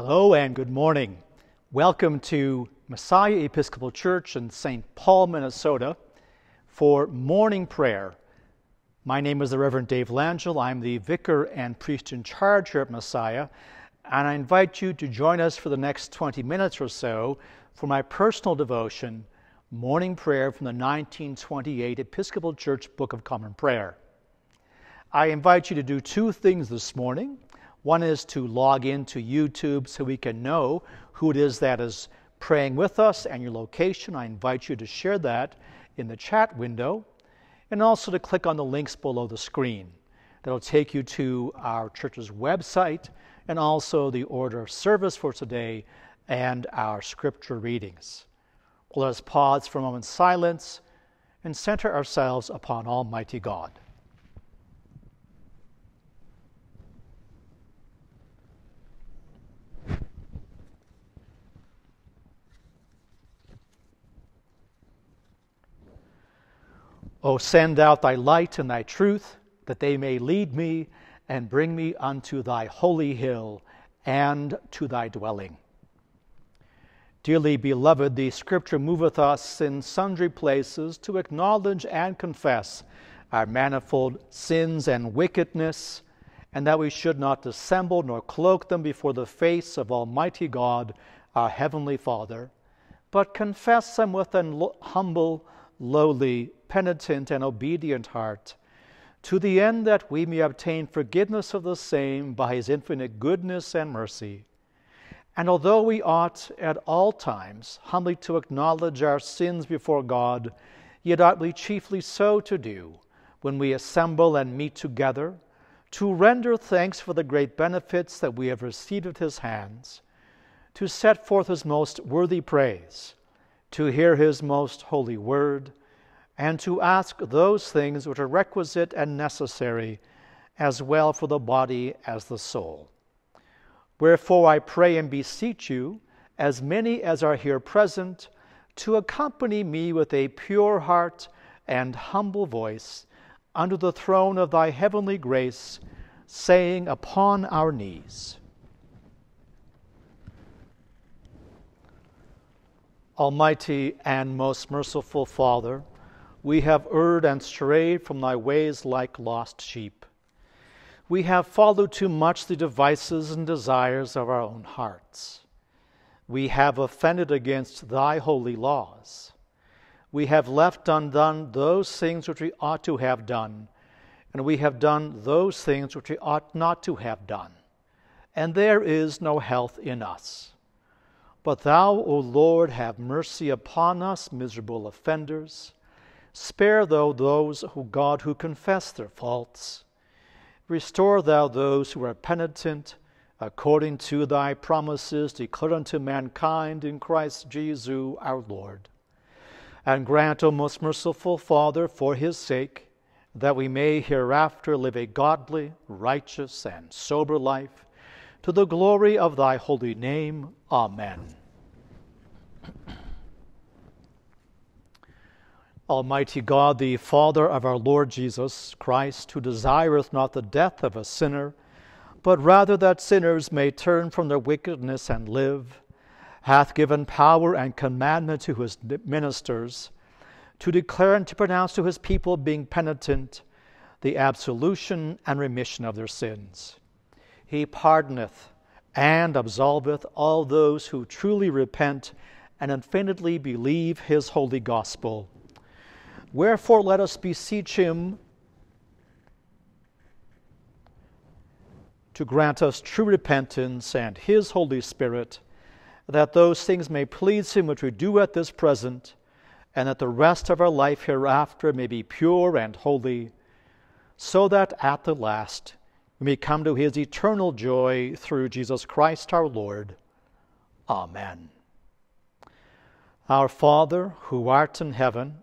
Hello and good morning. Welcome to Messiah Episcopal Church in St. Paul, Minnesota for morning prayer. My name is the Reverend Dave Langell. I'm the vicar and priest in charge here at Messiah, and I invite you to join us for the next 20 minutes or so for my personal devotion, morning prayer from the 1928 Episcopal Church Book of Common Prayer. I invite you to do two things this morning. One is to log into YouTube so we can know who it is that is praying with us and your location. I invite you to share that in the chat window and also to click on the links below the screen. That'll take you to our church's website and also the order of service for today and our scripture readings. let us pause for a moment's silence and center ourselves upon Almighty God. O send out thy light and thy truth, that they may lead me and bring me unto thy holy hill and to thy dwelling. Dearly beloved, the scripture moveth us in sundry places to acknowledge and confess our manifold sins and wickedness, and that we should not dissemble nor cloak them before the face of Almighty God, our Heavenly Father, but confess them with an humble, lowly, penitent, and obedient heart, to the end that we may obtain forgiveness of the same by his infinite goodness and mercy. And although we ought at all times humbly to acknowledge our sins before God, yet ought we chiefly so to do when we assemble and meet together, to render thanks for the great benefits that we have received at his hands, to set forth his most worthy praise, to hear his most holy word, and to ask those things which are requisite and necessary, as well for the body as the soul. Wherefore I pray and beseech you, as many as are here present, to accompany me with a pure heart and humble voice under the throne of thy heavenly grace, saying upon our knees, Almighty and most merciful Father, we have erred and strayed from thy ways like lost sheep. We have followed too much the devices and desires of our own hearts. We have offended against thy holy laws. We have left undone those things which we ought to have done, and we have done those things which we ought not to have done. And there is no health in us. But thou, O Lord, have mercy upon us, miserable offenders Spare thou those, O God, who confess their faults. Restore thou those who are penitent, according to thy promises declared unto mankind in Christ Jesus our Lord. And grant, O most merciful Father, for his sake, that we may hereafter live a godly, righteous, and sober life, to the glory of thy holy name. Amen. Almighty God, the Father of our Lord Jesus Christ, who desireth not the death of a sinner, but rather that sinners may turn from their wickedness and live, hath given power and commandment to his ministers to declare and to pronounce to his people, being penitent, the absolution and remission of their sins. He pardoneth and absolveth all those who truly repent and unfeignedly believe his holy gospel Wherefore, let us beseech him to grant us true repentance and his Holy Spirit, that those things may please him which we do at this present, and that the rest of our life hereafter may be pure and holy, so that at the last we may come to his eternal joy through Jesus Christ our Lord. Amen. Our Father, who art in heaven,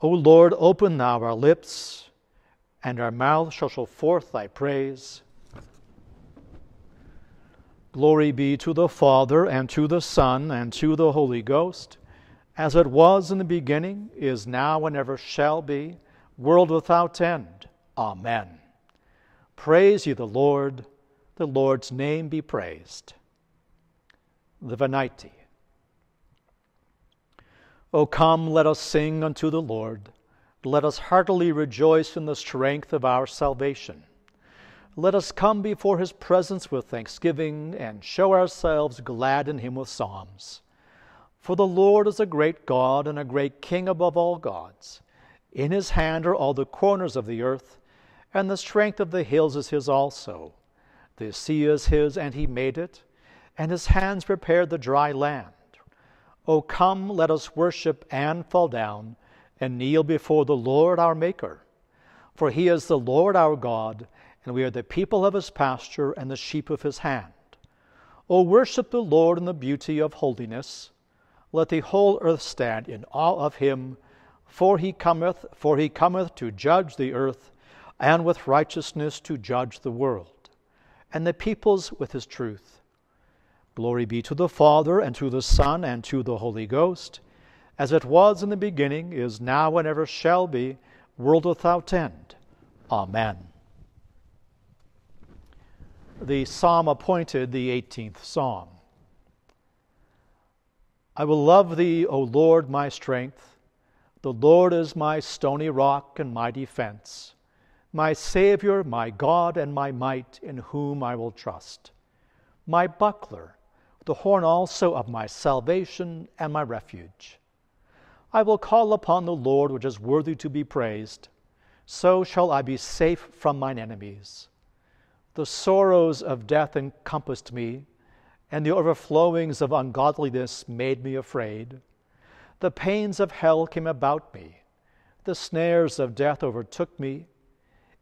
O Lord, open thou our lips, and our mouth shall show forth thy praise. Glory be to the Father, and to the Son, and to the Holy Ghost, as it was in the beginning, is now, and ever shall be, world without end. Amen. Praise ye the Lord. The Lord's name be praised. The Venite. O come, let us sing unto the Lord. Let us heartily rejoice in the strength of our salvation. Let us come before his presence with thanksgiving and show ourselves glad in him with psalms. For the Lord is a great God and a great King above all gods. In his hand are all the corners of the earth, and the strength of the hills is his also. The sea is his, and he made it, and his hands prepared the dry land. O come, let us worship and fall down, and kneel before the Lord our Maker. For he is the Lord our God, and we are the people of his pasture and the sheep of his hand. O worship the Lord in the beauty of holiness. Let the whole earth stand in awe of him, for he cometh, for he cometh to judge the earth, and with righteousness to judge the world and the peoples with his truth. Glory be to the Father, and to the Son, and to the Holy Ghost, as it was in the beginning, is now, and ever shall be, world without end. Amen. The psalm appointed the 18th psalm. I will love thee, O Lord, my strength. The Lord is my stony rock and my defense my Savior, my God, and my might, in whom I will trust, my buckler, the horn also of my salvation and my refuge. I will call upon the Lord, which is worthy to be praised. So shall I be safe from mine enemies. The sorrows of death encompassed me, and the overflowings of ungodliness made me afraid. The pains of hell came about me, the snares of death overtook me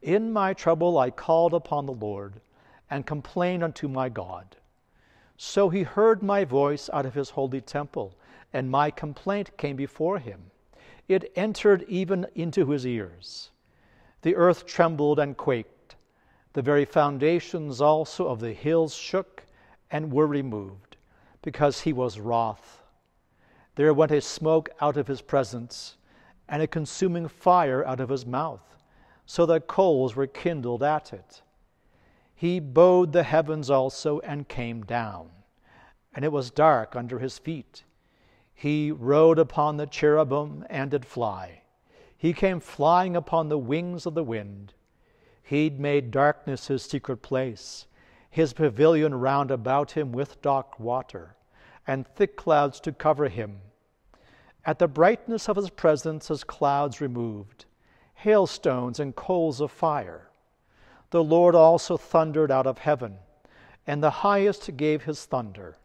in my trouble I called upon the Lord and complained unto my God. So he heard my voice out of his holy temple, and my complaint came before him. It entered even into his ears. The earth trembled and quaked. The very foundations also of the hills shook and were removed, because he was wroth. There went a smoke out of his presence, and a consuming fire out of his mouth so that coals were kindled at it. He bowed the heavens also and came down, and it was dark under his feet. He rode upon the cherubim and did fly. He came flying upon the wings of the wind. He'd made darkness his secret place, his pavilion round about him with dark water, and thick clouds to cover him. At the brightness of his presence, his clouds removed hailstones and coals of fire. The Lord also thundered out of heaven, and the highest gave his thunder,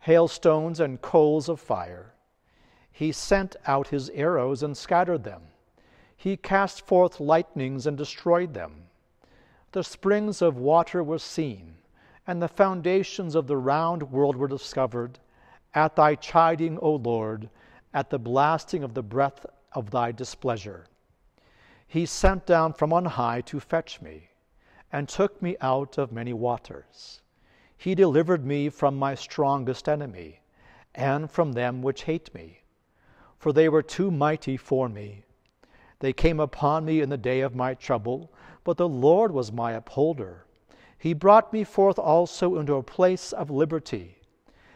hailstones and coals of fire. He sent out his arrows and scattered them. He cast forth lightnings and destroyed them. The springs of water were seen, and the foundations of the round world were discovered. At thy chiding, O Lord, at the blasting of the breath of thy displeasure. He sent down from on high to fetch me, and took me out of many waters. He delivered me from my strongest enemy, and from them which hate me. For they were too mighty for me. They came upon me in the day of my trouble, but the Lord was my upholder. He brought me forth also into a place of liberty.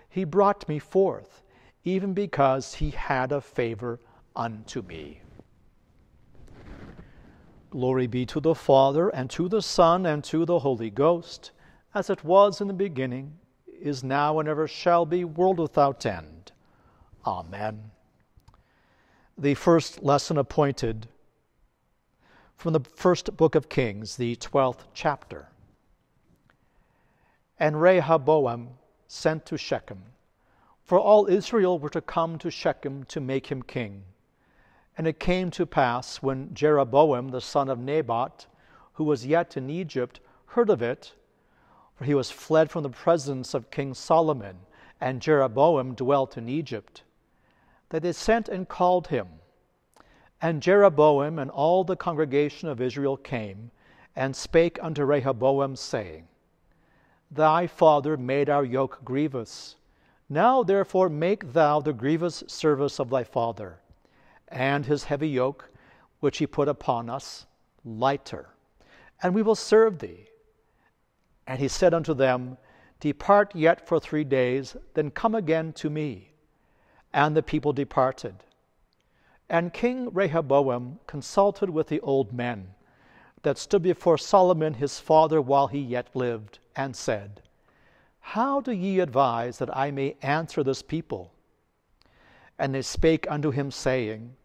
He brought me forth, even because he had a favor unto me. Glory be to the Father, and to the Son, and to the Holy Ghost, as it was in the beginning, is now, and ever shall be, world without end. Amen. The first lesson appointed from the first book of Kings, the 12th chapter. And Rehoboam sent to Shechem, for all Israel were to come to Shechem to make him king. And it came to pass when Jeroboam the son of Nebat, who was yet in Egypt, heard of it, for he was fled from the presence of King Solomon, and Jeroboam dwelt in Egypt, that they sent and called him. And Jeroboam and all the congregation of Israel came and spake unto Rehoboam, saying, Thy father made our yoke grievous. Now therefore make thou the grievous service of thy father, and his heavy yoke, which he put upon us, lighter, and we will serve thee. And he said unto them, Depart yet for three days, then come again to me. And the people departed. And King Rehoboam consulted with the old men that stood before Solomon his father while he yet lived, and said, How do ye advise that I may answer this people? And they spake unto him, saying,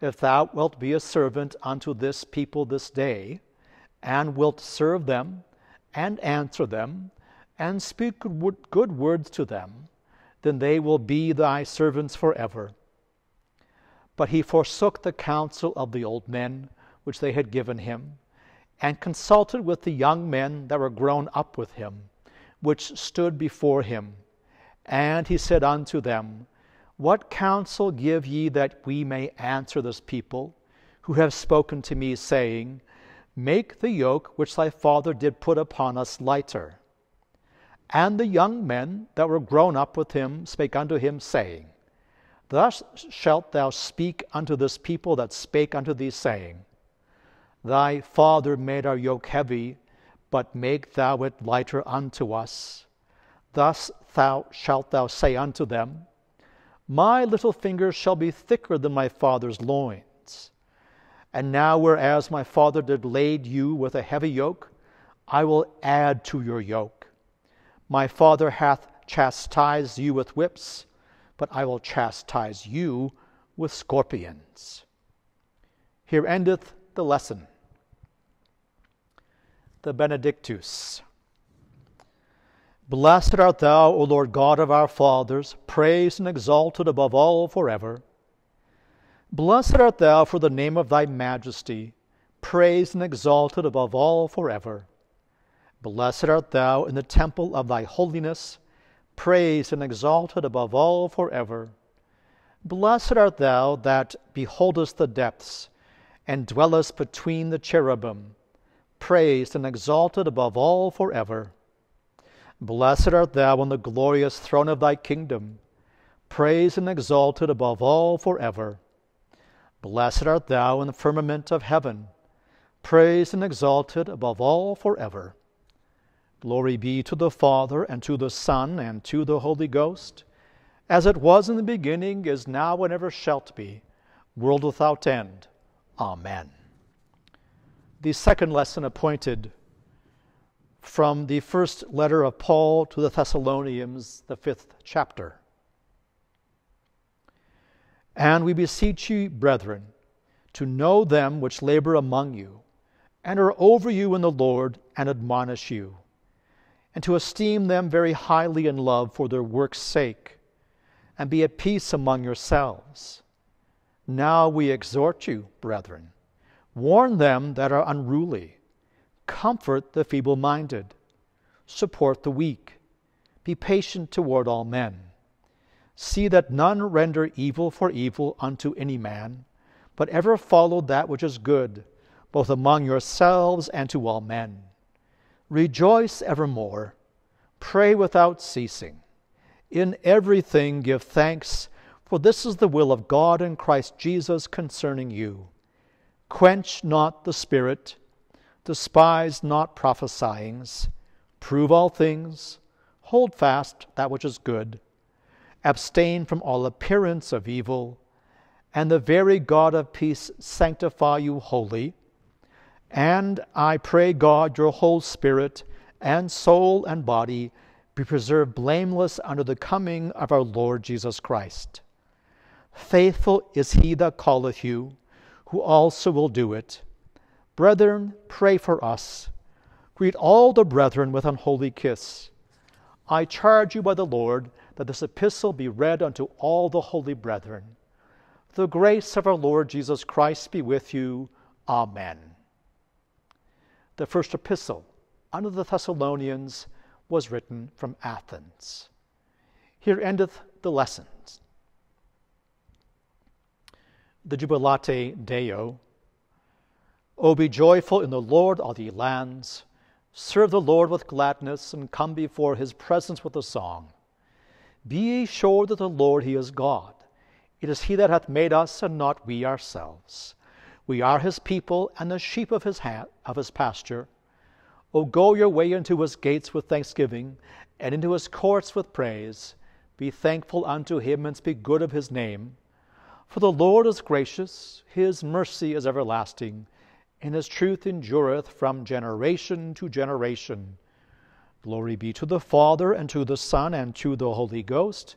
If thou wilt be a servant unto this people this day, and wilt serve them, and answer them, and speak good words to them, then they will be thy servants forever. But he forsook the counsel of the old men which they had given him and consulted with the young men that were grown up with him, which stood before him. And he said unto them, What counsel give ye that we may answer this people, who have spoken to me, saying, Make the yoke which thy father did put upon us lighter? And the young men that were grown up with him spake unto him, saying, Thus shalt thou speak unto this people that spake unto thee, saying, Thy father made our yoke heavy, but make thou it lighter unto us. Thus thou shalt thou say unto them, My little finger shall be thicker than my father's loins. And now, whereas my father did lade you with a heavy yoke, I will add to your yoke. My father hath chastised you with whips, but I will chastise you with scorpions. Here endeth the lesson the Benedictus. Blessed art thou, O Lord God of our fathers, praised and exalted above all forever. Blessed art thou for the name of thy majesty, praised and exalted above all forever. Blessed art thou in the temple of thy holiness, praised and exalted above all forever. Blessed art thou that beholdest the depths, and dwellest between the cherubim praised and exalted above all forever. Blessed art thou on the glorious throne of thy kingdom, praised and exalted above all forever. Blessed art thou in the firmament of heaven, praised and exalted above all forever. Glory be to the Father, and to the Son, and to the Holy Ghost, as it was in the beginning, is now, and ever shall be, world without end. Amen the second lesson appointed from the first letter of Paul to the Thessalonians, the fifth chapter. And we beseech you, brethren, to know them which labor among you, and are over you in the Lord, and admonish you, and to esteem them very highly in love for their work's sake, and be at peace among yourselves. Now we exhort you, brethren Warn them that are unruly. Comfort the feeble minded. Support the weak. Be patient toward all men. See that none render evil for evil unto any man, but ever follow that which is good, both among yourselves and to all men. Rejoice evermore. Pray without ceasing. In everything give thanks, for this is the will of God in Christ Jesus concerning you. Quench not the spirit, despise not prophesyings, prove all things, hold fast that which is good, abstain from all appearance of evil, and the very God of peace sanctify you wholly. And I pray God your whole spirit and soul and body be preserved blameless under the coming of our Lord Jesus Christ. Faithful is he that calleth you who also will do it. Brethren, pray for us. Greet all the brethren with an holy kiss. I charge you by the Lord that this epistle be read unto all the holy brethren. The grace of our Lord Jesus Christ be with you. Amen. The first epistle unto the Thessalonians, was written from Athens. Here endeth the lessons. The Jubilate Deo. O be joyful in the Lord, all ye lands. Serve the Lord with gladness, and come before his presence with a song. Be ye sure that the Lord, he is God. It is he that hath made us, and not we ourselves. We are his people, and the sheep of his, ha- of his pasture. O go your way into his gates with thanksgiving, and into his courts with praise. Be thankful unto him, and speak good of his name. For the Lord is gracious, his mercy is everlasting, and his truth endureth from generation to generation. Glory be to the Father, and to the Son, and to the Holy Ghost,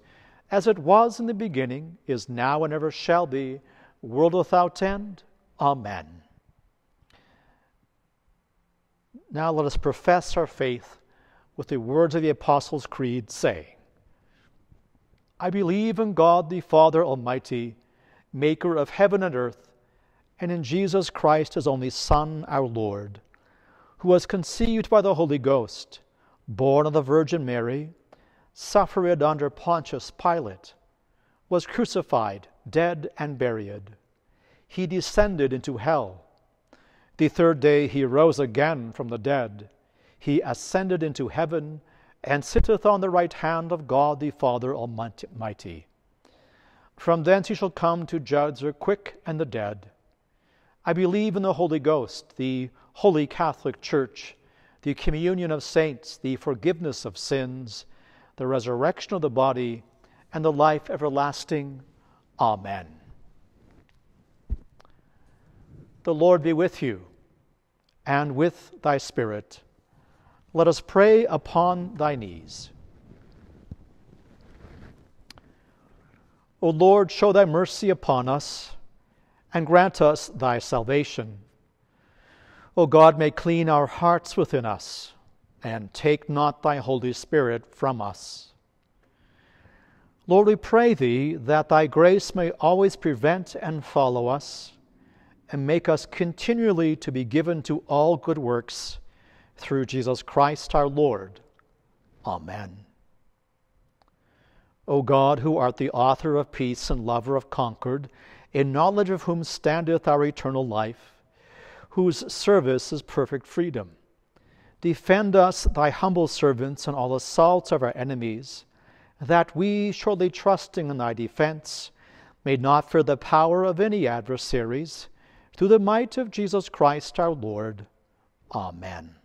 as it was in the beginning, is now, and ever shall be, world without end. Amen. Now let us profess our faith with the words of the Apostles' Creed, saying, I believe in God the Father Almighty, maker of heaven and earth, and in Jesus Christ, his only Son, our Lord, who was conceived by the Holy Ghost, born of the Virgin Mary, suffered under Pontius Pilate, was crucified, dead, and buried. He descended into hell. The third day he rose again from the dead. He ascended into heaven and sitteth on the right hand of God the Father Almighty. From thence he shall come to judge the quick and the dead. I believe in the Holy Ghost, the holy Catholic Church, the communion of saints, the forgiveness of sins, the resurrection of the body, and the life everlasting. Amen. The Lord be with you and with thy spirit. Let us pray upon thy knees. O Lord, show thy mercy upon us and grant us thy salvation. O God, may clean our hearts within us and take not thy Holy Spirit from us. Lord, we pray thee that thy grace may always prevent and follow us and make us continually to be given to all good works through Jesus Christ our Lord. Amen. O God, who art the author of peace and lover of concord, in knowledge of whom standeth our eternal life, whose service is perfect freedom, defend us, thy humble servants, in all assaults of our enemies, that we, surely trusting in thy defense, may not fear the power of any adversaries through the might of Jesus Christ our Lord. Amen.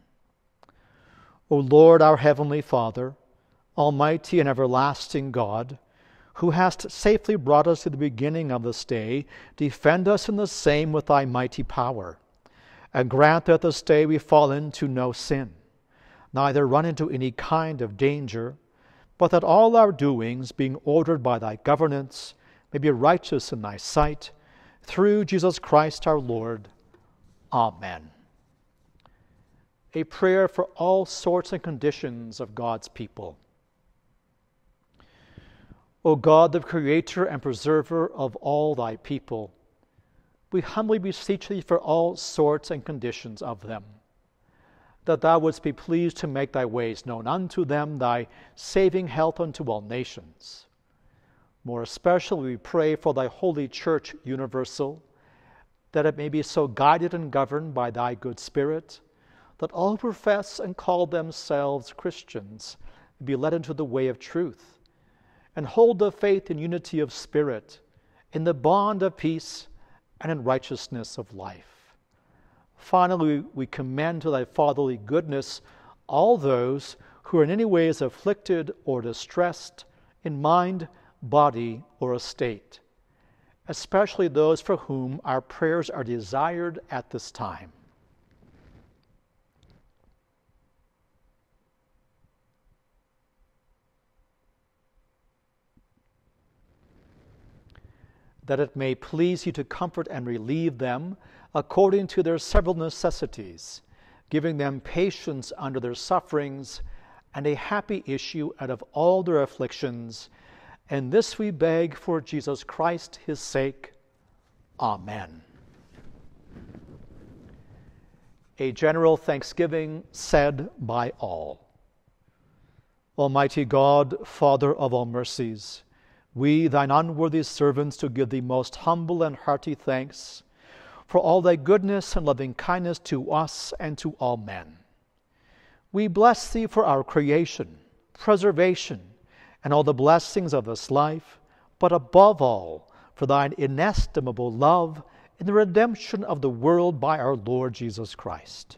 O Lord, our heavenly Father, Almighty and everlasting God, who hast safely brought us to the beginning of this day, defend us in the same with thy mighty power, and grant that this day we fall into no sin, neither run into any kind of danger, but that all our doings, being ordered by thy governance, may be righteous in thy sight through Jesus Christ our Lord. Amen. A prayer for all sorts and conditions of God's people. O God, the Creator and Preserver of all thy people, we humbly beseech thee for all sorts and conditions of them, that thou wouldst be pleased to make thy ways known unto them, thy saving health unto all nations. More especially, we pray for thy holy church universal, that it may be so guided and governed by thy good spirit, that all who profess and call themselves Christians be led into the way of truth, and hold the faith in unity of spirit, in the bond of peace, and in righteousness of life. Finally, we commend to thy fatherly goodness all those who are in any ways afflicted or distressed in mind body, or estate, especially those for whom our prayers are desired at this time. That it may please you to comfort and relieve them according to their several necessities, giving them patience under their sufferings and a happy issue out of all their afflictions and this we beg for Jesus Christ, his sake. Amen. A general thanksgiving said by all. Almighty God, Father of all mercies, we, thine unworthy servants, to give thee most humble and hearty thanks for all thy goodness and loving kindness to us and to all men. We bless thee for our creation, preservation, and all the blessings of this life, but above all, for thine inestimable love in the redemption of the world by our Lord Jesus Christ,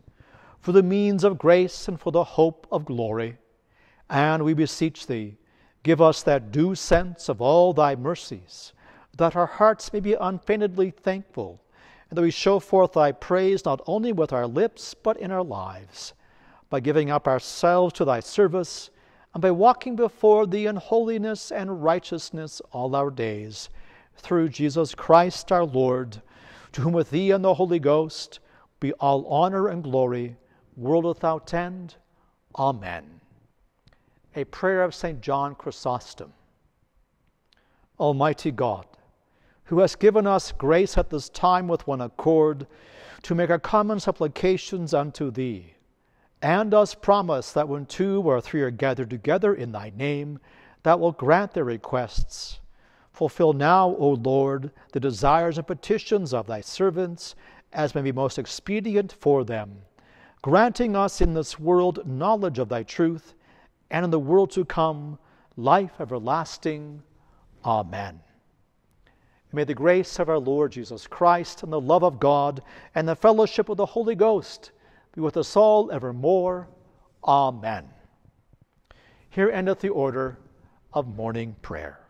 for the means of grace and for the hope of glory and we beseech thee, give us that due sense of all thy mercies, that our hearts may be unfeignedly thankful, and that we show forth thy praise not only with our lips, but in our lives, by giving up ourselves to thy service, and by walking before thee in holiness and righteousness all our days, through Jesus Christ our Lord, to whom with thee and the Holy Ghost be all honor and glory, world without end. Amen a prayer of St. John Chrysostom. Almighty God, who has given us grace at this time with one accord to make our common supplications unto Thee, and us promise that when two or three are gathered together in Thy name, Thou wilt grant their requests. Fulfill now, O Lord, the desires and petitions of Thy servants, as may be most expedient for them, granting us in this world knowledge of Thy truth and in the world to come, life everlasting. Amen. may the grace of our Lord Jesus Christ and the love of God and the fellowship of the Holy Ghost be with us all evermore. Amen. Here endeth the order of morning prayer.